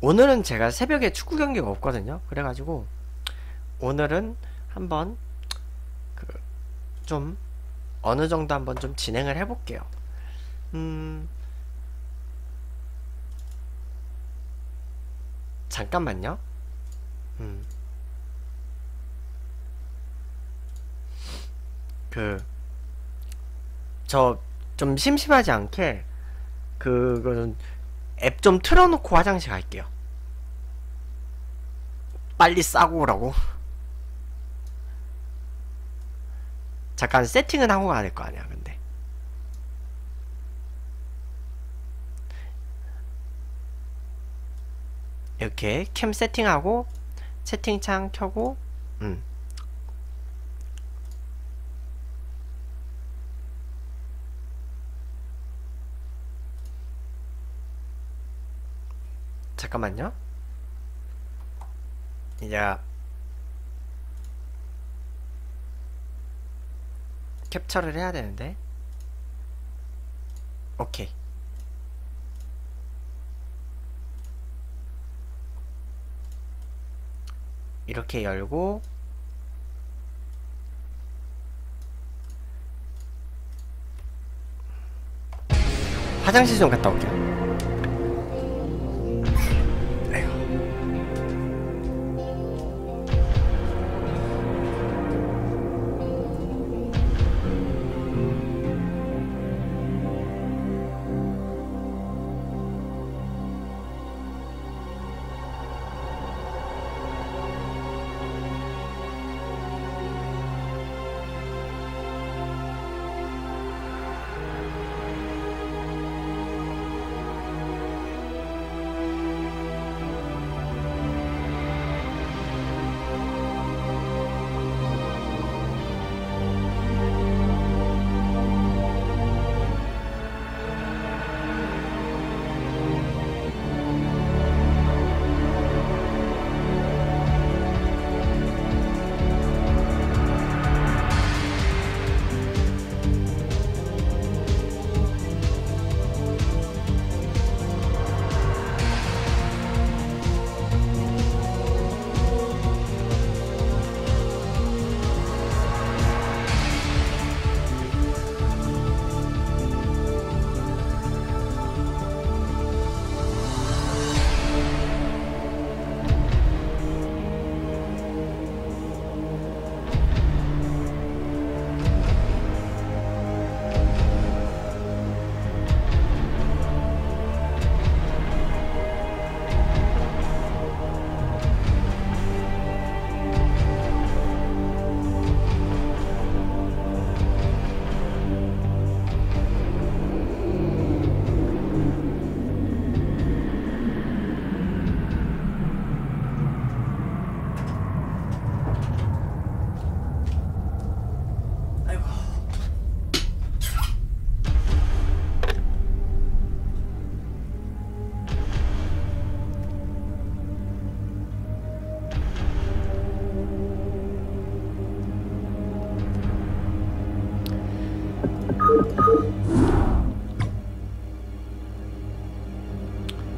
오늘은 제가 새벽에 축구 경기가 없거든요. 그래가지고 오늘은 한번 그 좀 어느 정도 한번 좀 진행을 해볼게요. 음 잠깐만요. 음. 그, 저, 좀 심심하지 않게, 그거는 앱 좀 틀어놓고 화장실 갈게요. 빨리 싸고 오라고. 잠깐 세팅은 하고 가야 될 거 아니야, 근데. 이렇게 캠 세팅하고 채팅창 켜고 음. 잠깐만요. 이제 캡처를 해야 되는데 오케이 이렇게 열고 화장실 좀 갔다 올게요.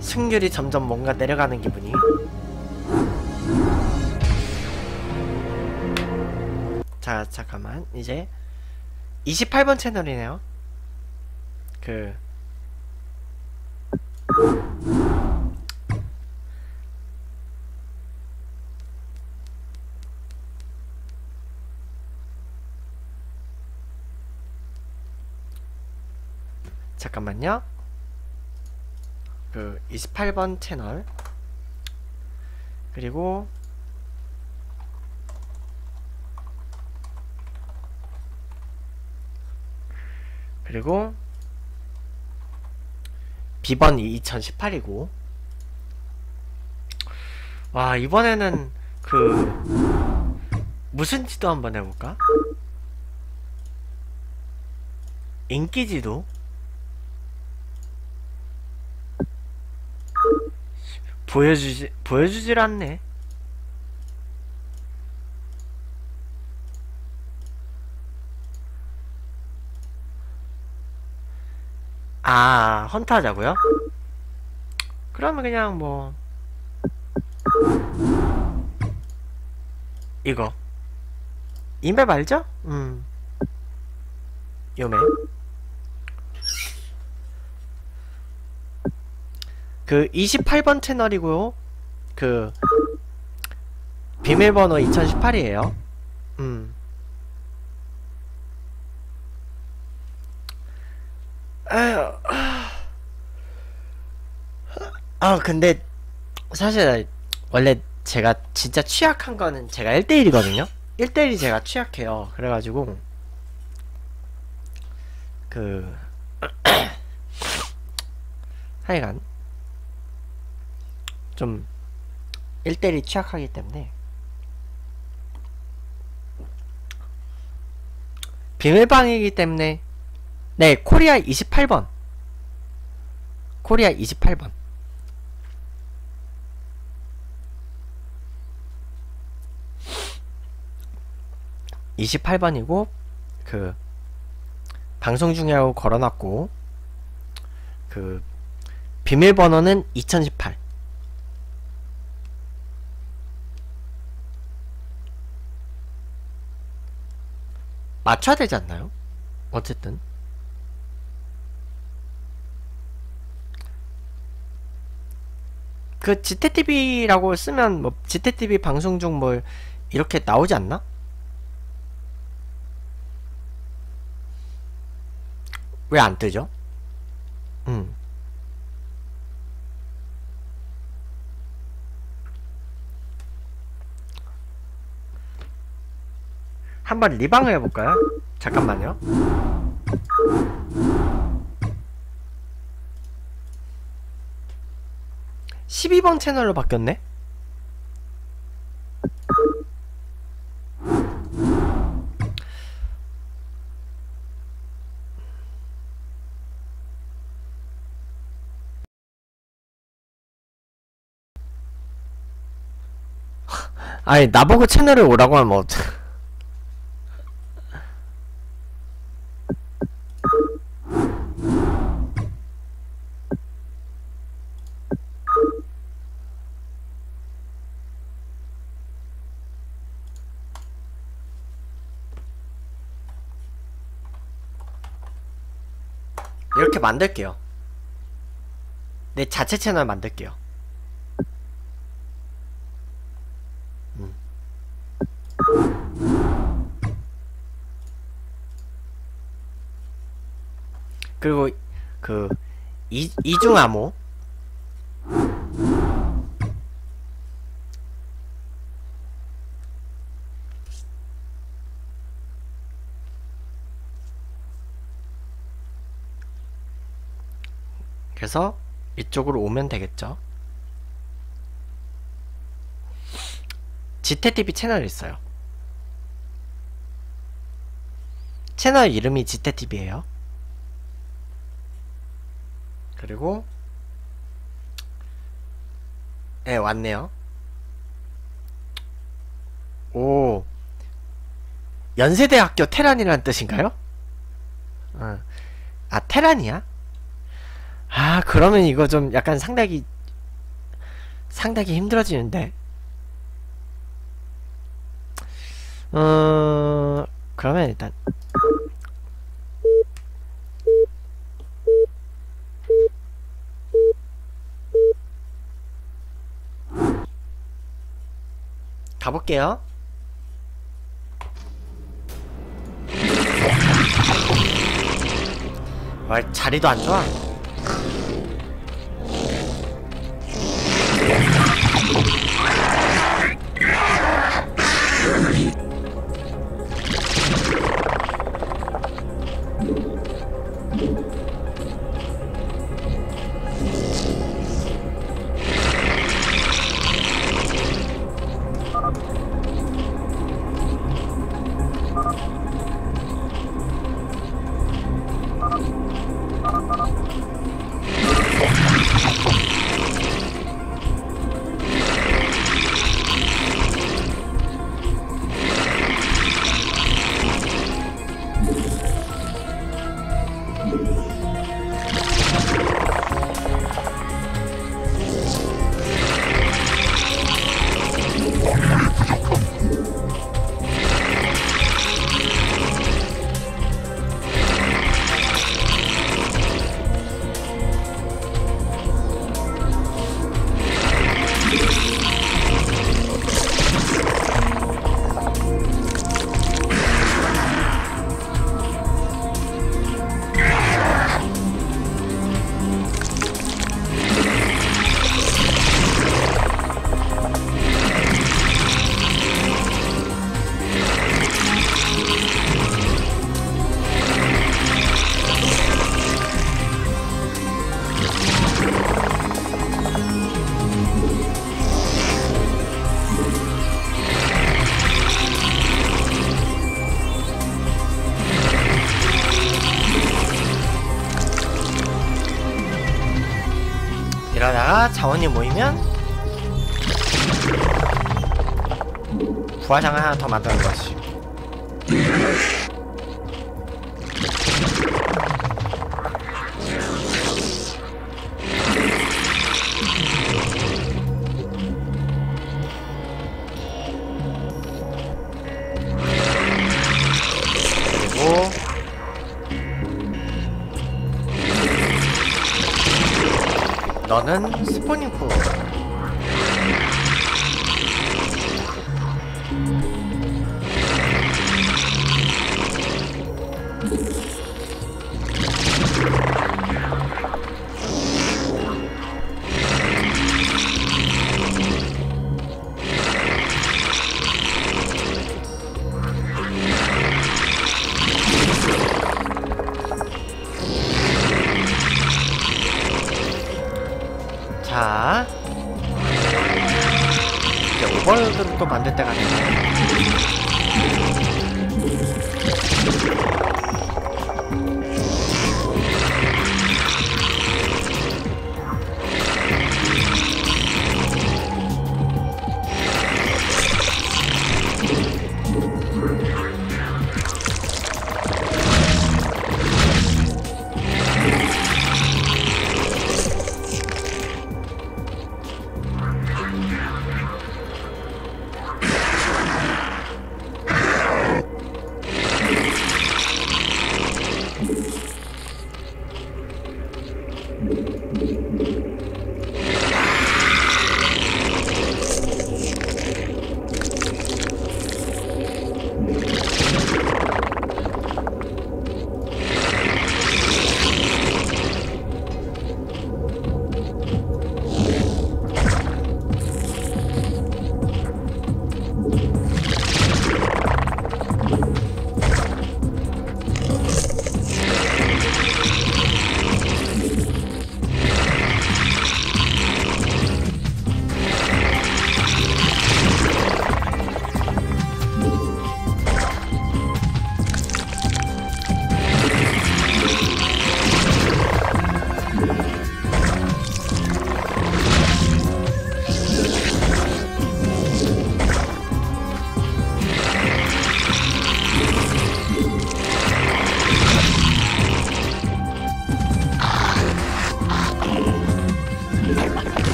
승률이 점점 뭔가 내려가는 기분이. 자, 잠깐만. 이제 28번 채널이네요. 그 잠깐만요. 그 28번 채널 그리고 그리고 비번이 2018이고 와 이번에는 그 무슨 지도 한번 해볼까? 인기지도 보여주지 보여주질 않네. 아 헌터 하자고요? 그러면 그냥 뭐 이거 이맵 알죠? 음 요맵 그 28번 채널이고요. 그 비밀번호 2018이에요. 음. 아 근데 사실 원래 제가 진짜 취약한 거는 제가 1대1이거든요. 1대1이 제가 취약해요. 그래 가지고 그 하여간 좀 1대1이 취약하기 때문에. 비밀방이기 때문에 네 코리아 28번. 코리아 28번. 28번이고 그 방송 중이라고 걸어놨고 그 비밀번호는 2018 맞춰야 되지 않나요? 어쨌든 그 지태TV라고 쓰면 뭐 지태TV 방송 중뭐 이렇게 나오지 않나? 왜 안 뜨죠? 음. 한번 리방을 해볼까요? 잠깐만요. (12번) 채널로 바뀌었네? 아니 나보고 채널에 오라고 하면 어떡 이렇게 만들게요 내 자체 채널 만들게요 음. 그리고 그 이, 이중암호 그래서 이쪽으로 오면 되겠죠 지태TV 채널이 있어요 채널 이름이 지태TV에요 그리고 예 네, 왔네요 오 연세대학교 테란이라는 뜻인가요? 어. 아 테란이야? 아 그러면 이거 좀 약간 상당히 상당히 힘들어지는데? 어 그러면 일단. 가볼게요. 와 자리도 안 좋아 자원이 모이면 부화장을 하나 더 만드는 너는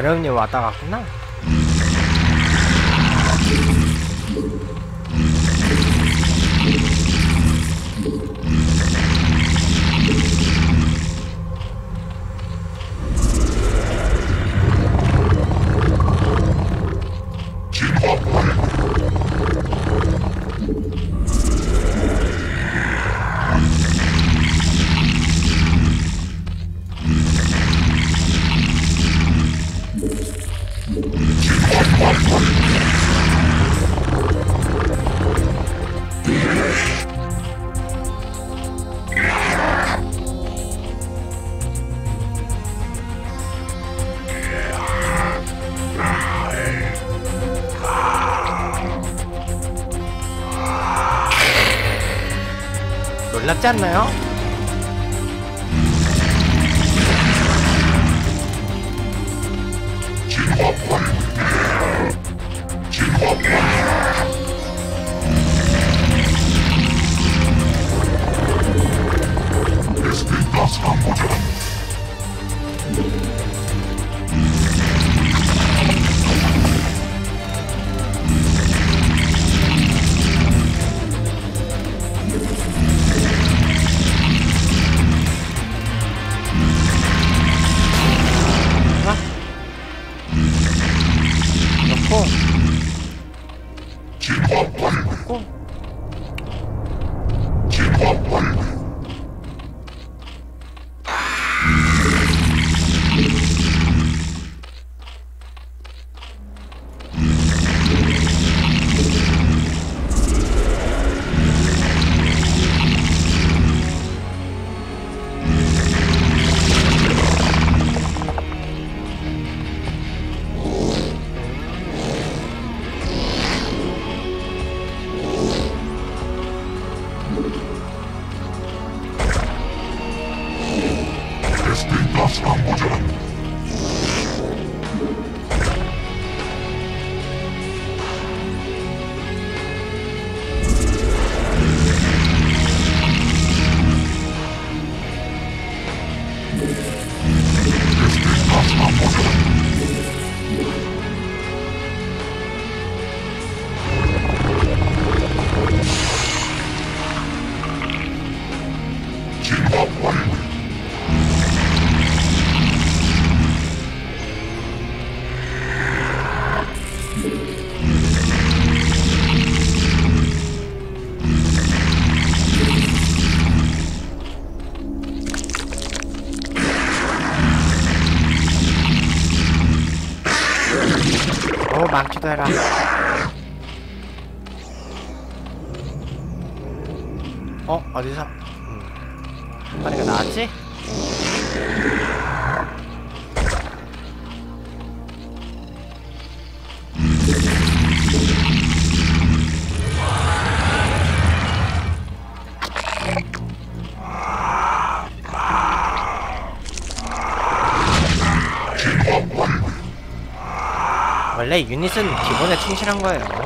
재련님 왔다 갔구나. 유닛은 기본에 충실한 거예요.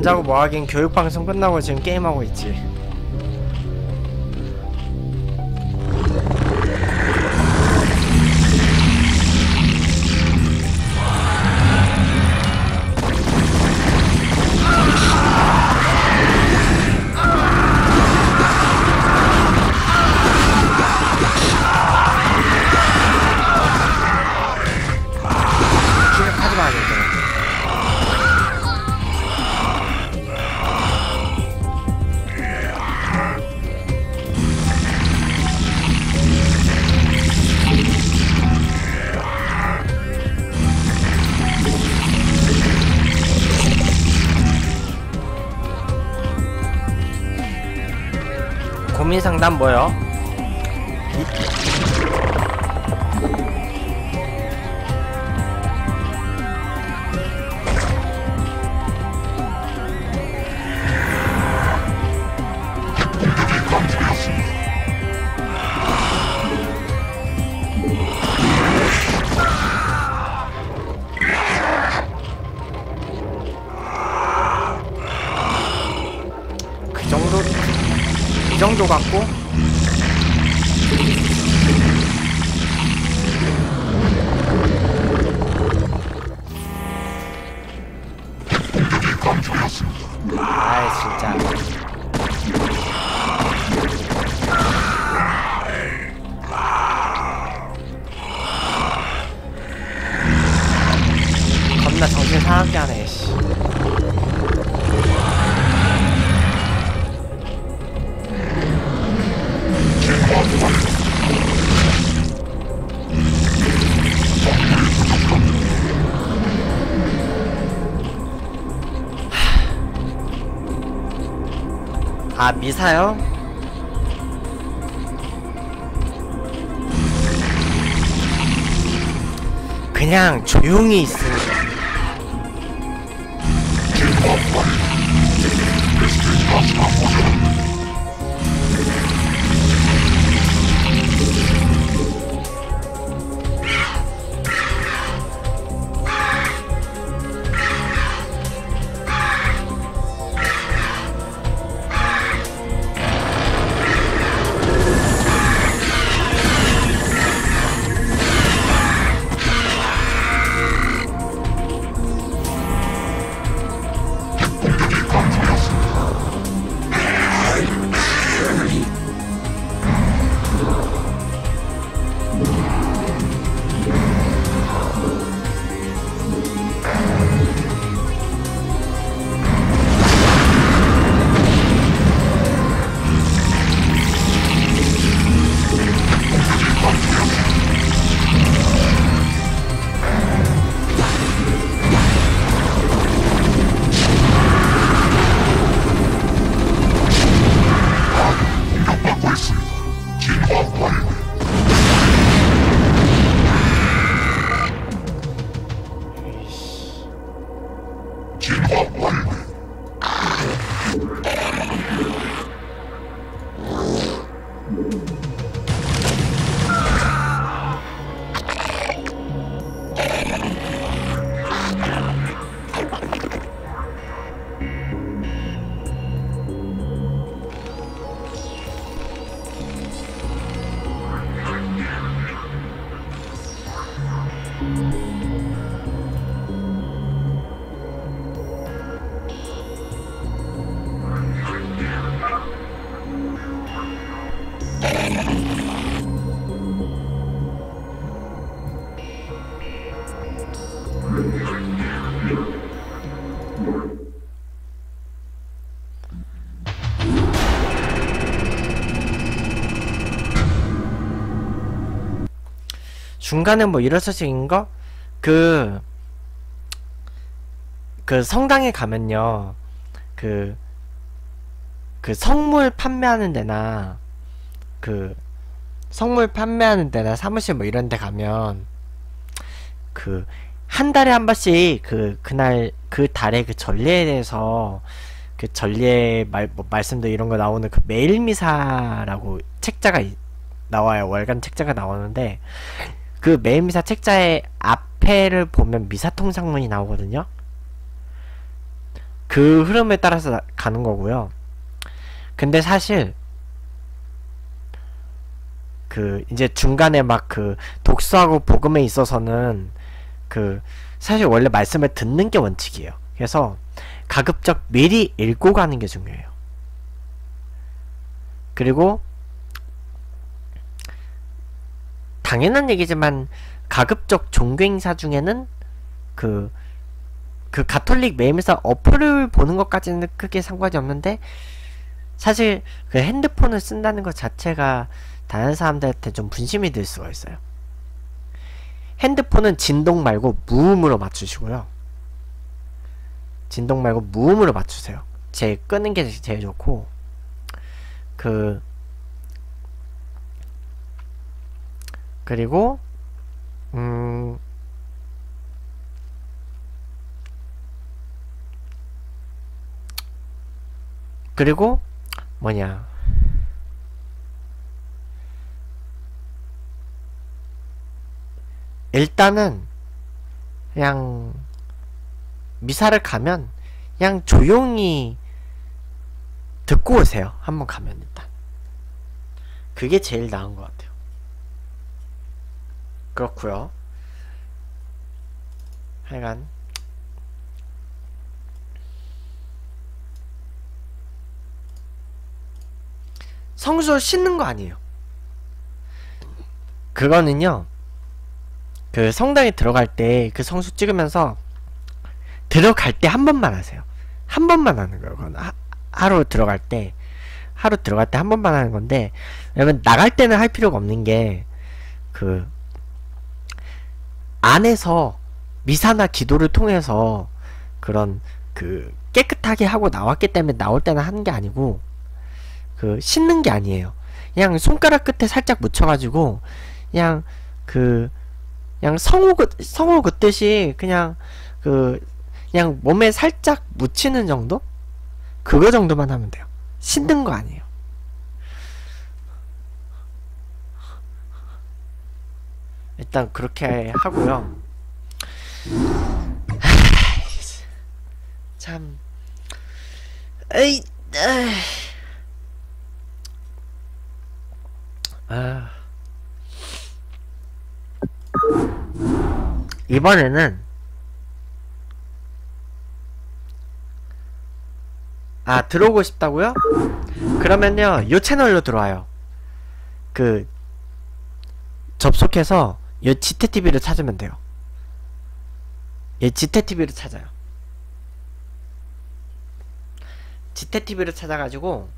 안 자고 뭐 하긴 교육 방송 끝나고 지금 게임하고 있지. 고민 상담 뭐요? 갖고 아 미사요? 그냥 조용히 있으면 중간에 뭐 일어서신 거? 그, 그 성당에 가면요. 그, 그 성물 판매하는 데나, 그, 성물 판매하는 데나 사무실 뭐 이런 데 가면, 그, 한 달에 한 번씩 그, 그날, 그 달의 그 전례에 대해서 그 전례 말, 뭐 말씀도 이런 거 나오는 그 매일미사라고 책자가 이- 나와요. 월간 책자가 나오는데, 그 매일미사 책자의 앞에를 보면 미사통상문이 나오거든요. 그 흐름에 따라서 나- 가는 거고요. 근데 사실 그 이제 중간에 막 그 독서하고 복음에 있어서는 그 사실 원래 말씀을 듣는 게 원칙이에요. 그래서 가급적 미리 읽고 가는 게 중요해요. 그리고 당연한 얘기지만 가급적 종교 행사 중에는 그, 그 가톨릭 매일미사 어플을 보는 것까지는 크게 상관이 없는데 사실 그 핸드폰을 쓴다는 것 자체가 다른 사람들한테 좀 분심이 들 수가 있어요. 핸드폰은 진동 말고 무음으로 맞추시고요. 진동 말고 무음으로 맞추세요. 제 끄는 게 제일 좋고 그 그리고 음 그리고 뭐냐 일단은 그냥 미사를 가면 그냥 조용히 듣고 오세요. 한번 가면 일단 그게 제일 나은 것 같아요. 그렇고요. 하여간 성수 씻는 거 아니에요. 그거는요. 그 성당에 들어갈 때 그 성수 찍으면서 들어갈 때 한 번만 하세요. 한 번만 하는 거예요. 그건 하, 하루 들어갈 때 하루 들어갈 때 한 번만 하는 건데 왜냐면 나갈 때는 할 필요가 없는 게 그 안에서 미사나 기도를 통해서 그런 그 깨끗하게 하고 나왔기 때문에 나올 때는 하는 게 아니고 그 씻는 게 아니에요. 그냥 손가락 끝에 살짝 묻혀가지고 그냥 그 그냥 성우 그 성우 긋듯이 그냥 그 그냥 몸에 살짝 묻히는 정도? 그거 정도만 하면 돼요. 씻는 거 아니에요. 일단 그렇게 하고요. 참, 에이, 에이. 아. 이번에는 아 들어오고 싶다고요? 그러면요 요 채널로 들어와요 그 접속해서 요 지태TV를 찾으면 돼요 예 지태TV를 찾아요 지태TV를 찾아가지고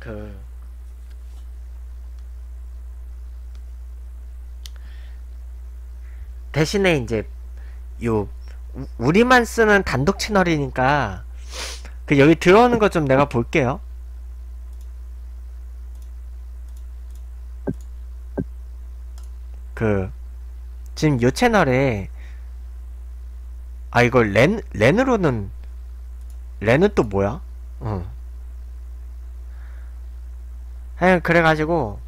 그 대신에 이제 요 우- 우리만 쓰는 단독 채널이니까 그 여기 들어오는 거 좀 내가 볼게요. 그 지금 요 채널에 아 이거 렌 렌으로는 렌은 또 뭐야? 어. 하여간 그래가지고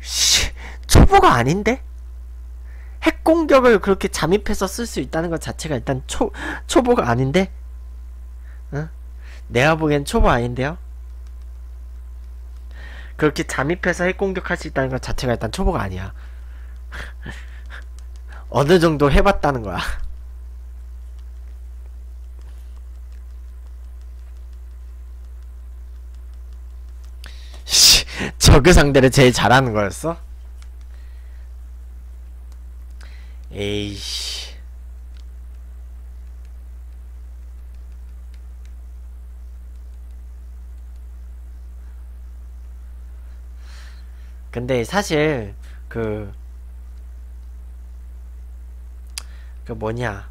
씨 초보가 아닌데? 핵 공격을 그렇게 잠입해서 쓸 수 있다는 것 자체가 일단 초 초보가 아닌데? 어? 내가 보기엔 초보 아닌데요? 그렇게 잠입해서 핵 공격할 수 있다는 것 자체가 일단 초보가 아니야. 어느 정도 해봤다는 거야. 씨, 저그 상대를 제일 잘하는 거였어? 에이씨. 근데 사실 그, 그 뭐냐.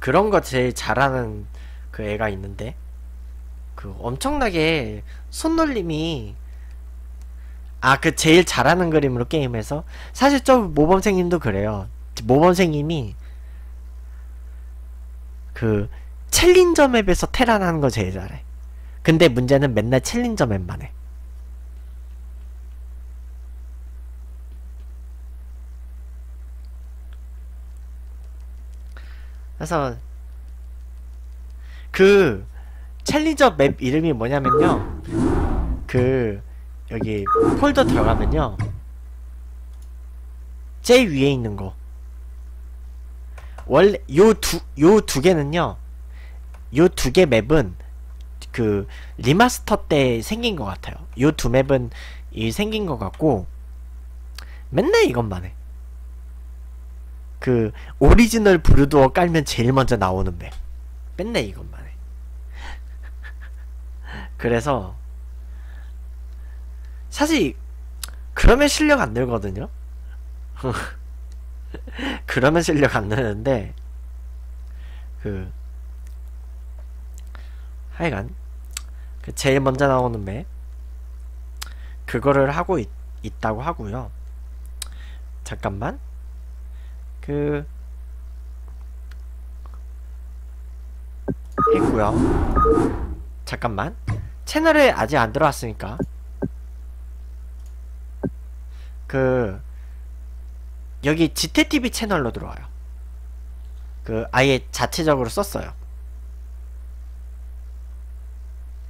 그런 거 제일 잘하는 그 애가 있는데. 그 엄청나게 손놀림이 아 그 제일 잘하는 그림으로 게임에서 사실 좀 모범생님도 그래요 모범생님이 그 챌린저 맵에서 테란 하는 거 제일 잘해 근데 문제는 맨날 챌린저 맵만 해 그래서 그 챌린저 맵 이름이 뭐냐면요. 그 여기 폴더 들어가면요. 제일 위에 있는 거. 원래 요 두 요 두 개는요. 요 두 개 맵은 그 리마스터 때 생긴 것 같아요. 요 두 맵은 이 생긴 것 같고 맨날 이것만 해 그 오리지널 브루드워 깔면 제일 먼저 나오는 맵 맨날 이것만 해. 그래서 사실 그러면 실력 안 늘거든요? 그러면 실력 안 느는데 그 하여간 그 제일 먼저 나오는 맵 그거를 하고 있, 있다고 하고요. 잠깐만 그 했고요. 잠깐만. 채널에 아직 안 들어왔으니까. 그 여기 지태TV 채널로 들어와요. 그 아예 자체적으로 썼어요.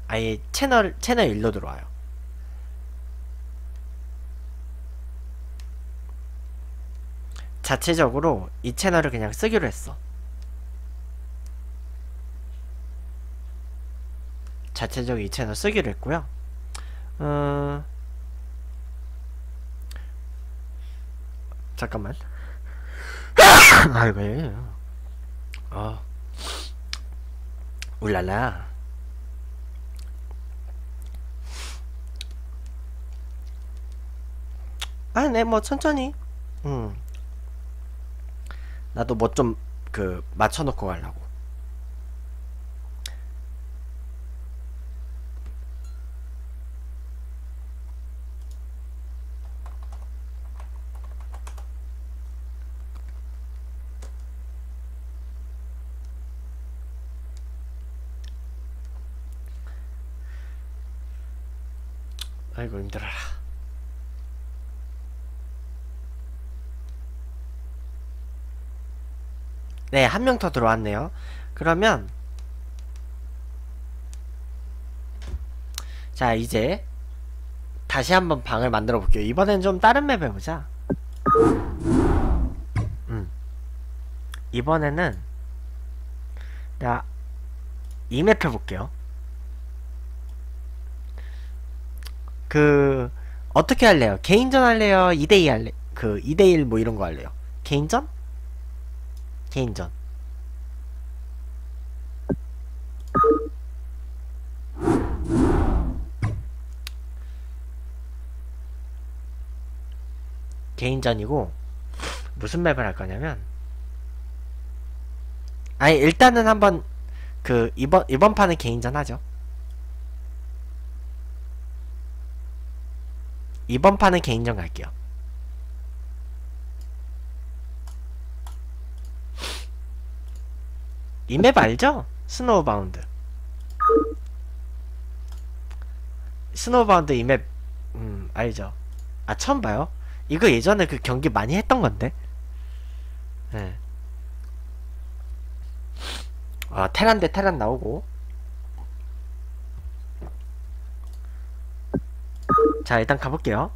아예 채널 채널 1로 들어와요 자체적으로 이 채널을 그냥 쓰기로 했어. 자체적으로 이 채널 쓰기로 했고요. 어... 잠깐만. 아이고 어. 울랄라. 아네 뭐 천천히. 음 나도 뭐 좀 그 맞춰놓고 가려고. 아이고 힘들어라 네, 한 명 더 들어왔네요. 그러면 자, 이제 다시 한번 방을 만들어 볼게요. 이번엔 좀 다른 맵 해보자. 음. 이번에는 자, 이 맵 해볼게요. 그 어떻게 할래요? 개인전 할래요? 2대2 할래? 그 2대1 뭐 이런 거 할래요? 개인전? 개인전. 개인전이고 무슨 맵을 할 거냐면 아니 일단은 한번 그 이번 이번 판은 개인전 하죠. 이번 판은 개인전 갈게요 이 맵 알죠? 스노우바운드 스노우바운드 이맵 음 알죠 아 처음 봐요? 이거 예전에 그 경기 많이 했던 건데 네. 아 테란 대 테란 나오고 자 일단 가볼게요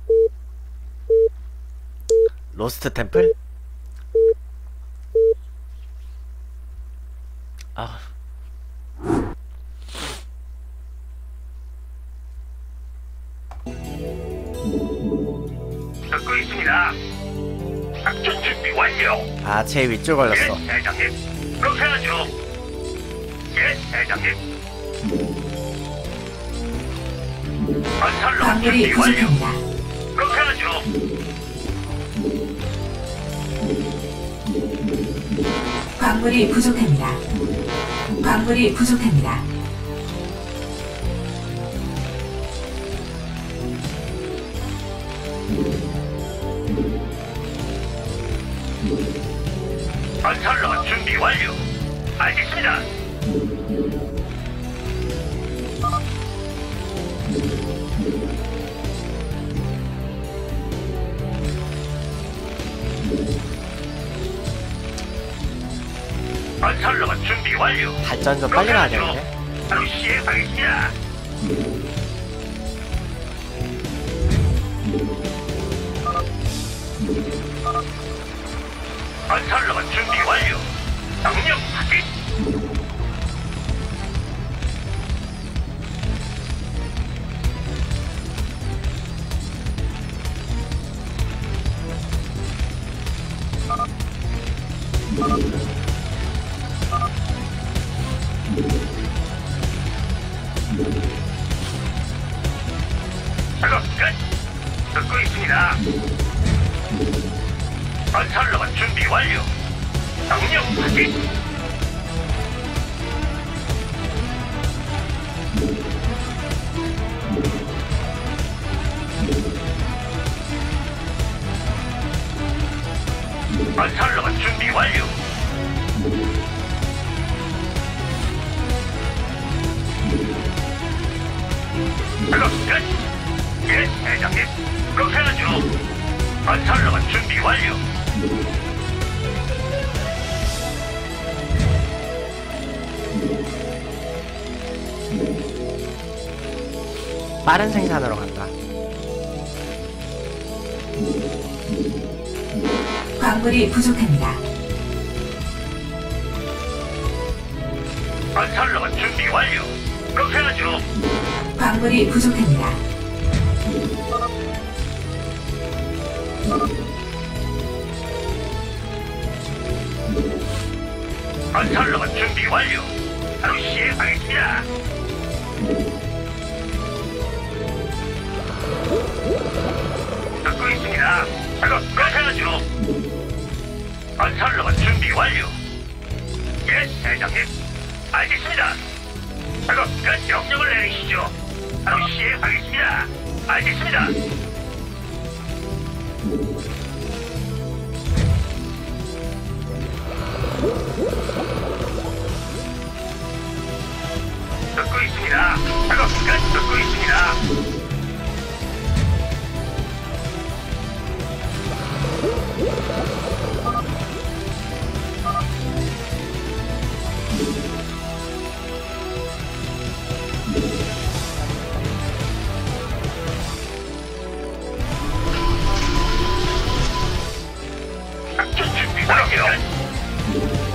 로스트 템플? 제 위쪽 걸렸어. 예, 대장님. 그렇게 하죠. 예, 대장님. 건설로 광물이 준비 완료. 부족합니다. 그렇게 하죠. 광물이 부족합니다. 광물이 부족합니다. 완료. 알겠습니다. 건설로 준비 완료. 발전 좀 빨리 가야 되는데. 바로 시행하겠습니다. 건설로 준비 완료. 명령 확인. 건설로 준비 완료. 작업 끝. 예, 대장님. 그렇게 하죠. 건설로 준비 완료. 빠른 생산으로 광물이 부족합니다. 건설로 준비 완료. 그렇게 하죠. 광물이 부족합니다. 건설로 준비 완료. 바로 시행하겠습니다. 건설로 준비 완료. 예, 대장님. 알겠습니다. 작업 끝 명령을 내리시죠. 바로 시행하겠습니다. 알겠습니다. 완료.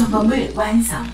부속 건물 완성.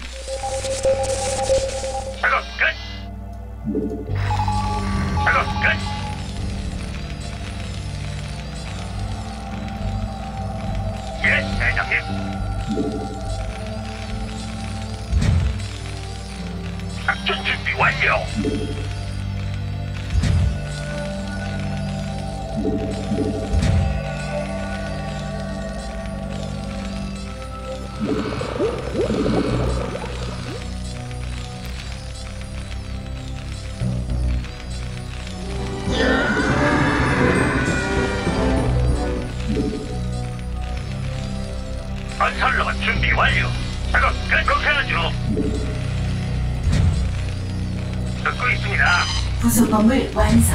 On with.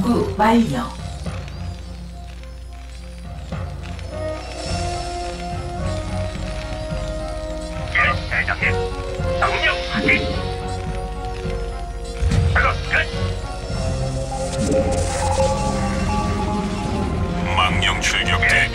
연구 완료. 망령 출격대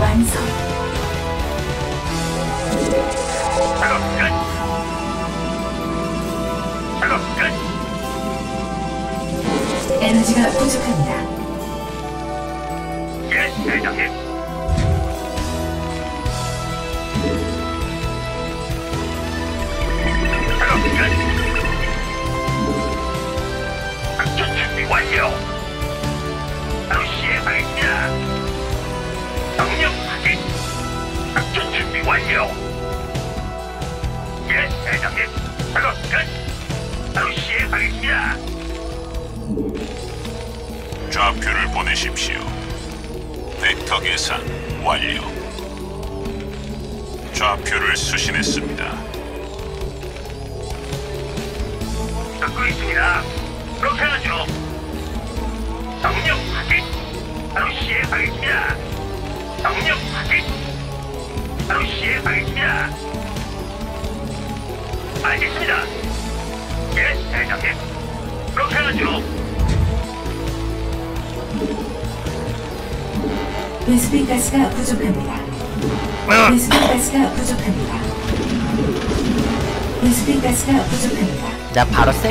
完成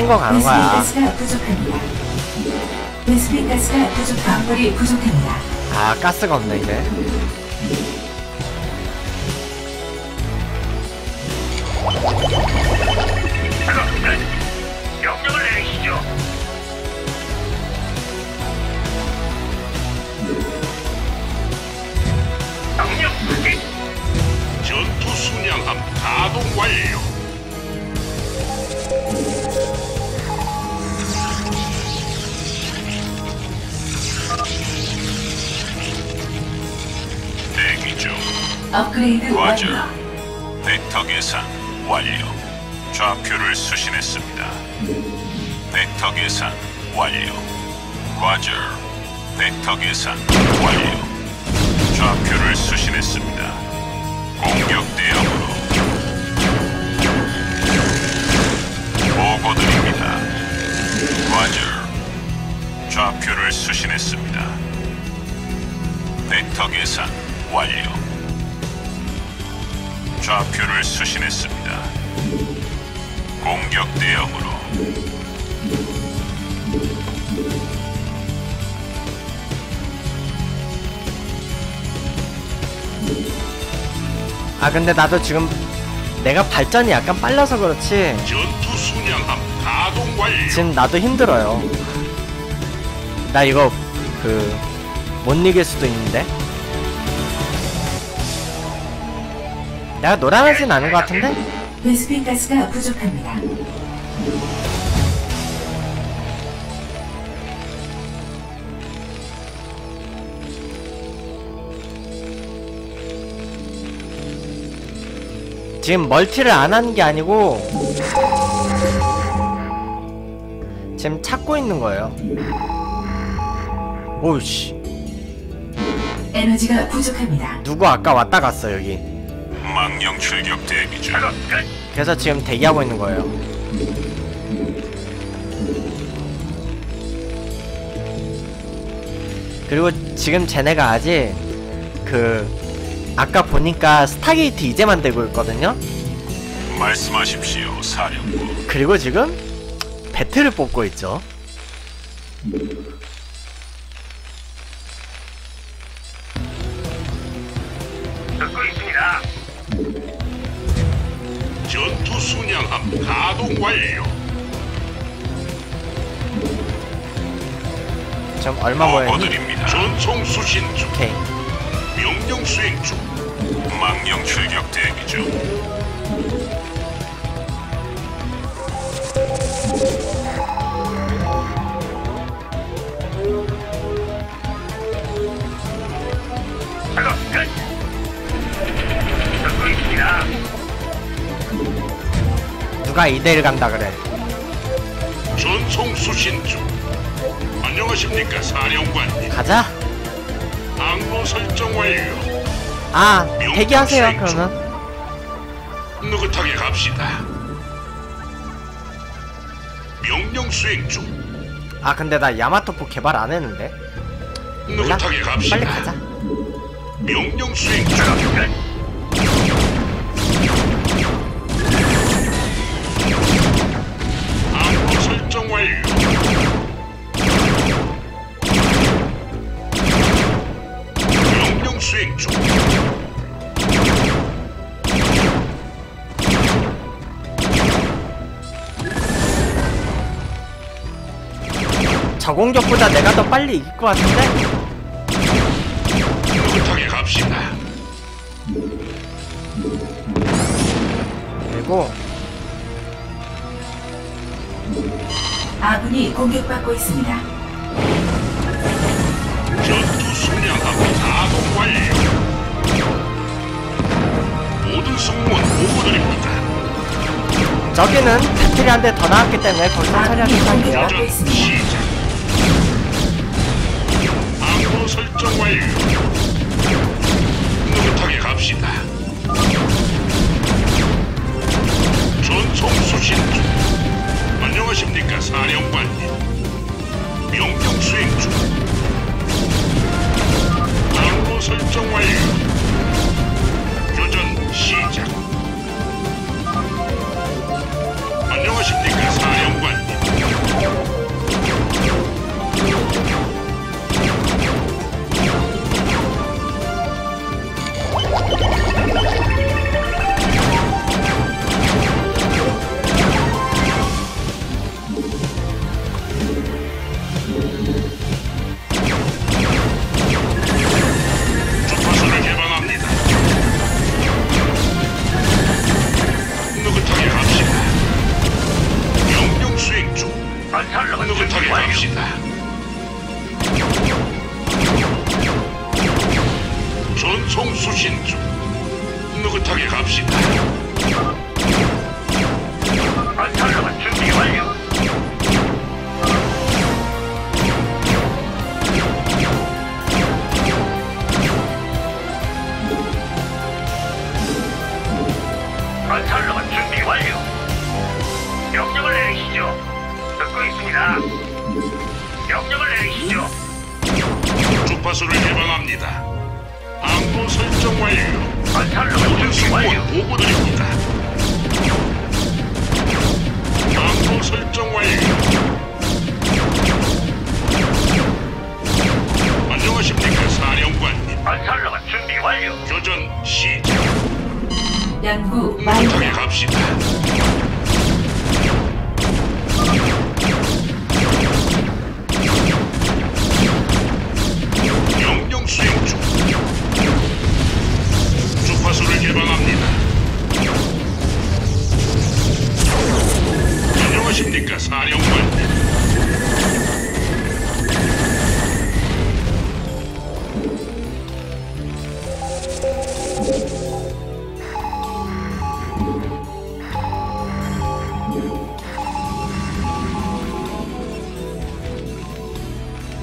거 가는 거야. 가스가 부족합니다. 가스가 부족, 광물이 부족합니다. 아 가스가 없네 이제. 업그레이드. 완료. 벡터 계산 완료. 좌표를 수신했습니다. 벡터 계산 완료. 과저. 벡터 계산 완료. 좌표를 수신했습니다. 공격 대응으로 보고드립니다. 과저. 좌표를 수신했습니다. 벡터 계산 완료. 좌표를 수신했습니다. 공격 대응으로 아 근데 나도 지금 내가 발전이 약간 빨라서 그렇지 전투 순양함 가동 완료. 지금 나도 힘들어요. 나 이거 그 못 이길 수도 있는데. 내가 노란하진 않은 것 같은데? 베스핀 가스가 부족합니다. 지금 멀티를 안 하는 게 아니고 지금 찾고 있는 거예요. 오우씨 에너지가 부족합니다. 누구 아까 왔다 갔어 여기. 망령 출격 대기 중. 그래서 지금 대기하고 있는 거예요. 그리고 지금 쟤네가 아직 그 아까 보니까 스타게이트 이제 만들고 있거든요. 말씀하십시오, 사령부. 그리고 지금 배틀을 뽑고 있죠. 얼마 모였니? 전송 수신 중. 오케이. 명령 수행 중. 망령 출격 대기 중. 작업 끝. 듣고 있습니다. 누가 2대1 간다 그래. 전송 수신 중. 안녕하십니까, 사령관님. 가자. 항로 설정 완료. 아, 대기하세요 그러면. 느긋하게 갑시다. 명령 수행 중. 아 근데 나 야마토포 개발 안 했는데. 몰라? 느긋하게 갑시다. 빨리 가자. 명령 수행 중. 저 공격보다 내가 더 빨리 이길 것 같은데? 느긋하게 갑시다. 그리고 아군이 공격받고 있습니다. 전투 순양함 가동 완료. 모든 승무원 보고드립니다. 저기는 배틀이 한 대 더 나왔기 때문에 거기서. 공격받고 있습니다. 시작. 항로 설정 완료. 느긋하게 갑시다. 전송 수신 중. 안녕하십니까 사령관님. 명령 수행 중. 항로 설정 완료. 교전 시작. 안녕하십니까 사령관 수신 중. 느긋하게 갑시다. 건설로봇 준비 완료. 건설로봇 준비 완료. 명령을 내리시죠. 듣고 있습니다. 명령을 내리시죠. 주파수를 개방합니다. 항로 설정 완료. 준비 승무원 완료. 보고 드립니다. 항로 설정 완료. 안녕하십니까 사령관님. 건설로봇 준비 완료. 교전 시작. 연구 느긋하게 완료. 갑시다. 수행 중. 주파수를 개방합니다. 안녕하십니까 사령관님.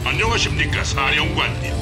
안녕하십니까 사령관님.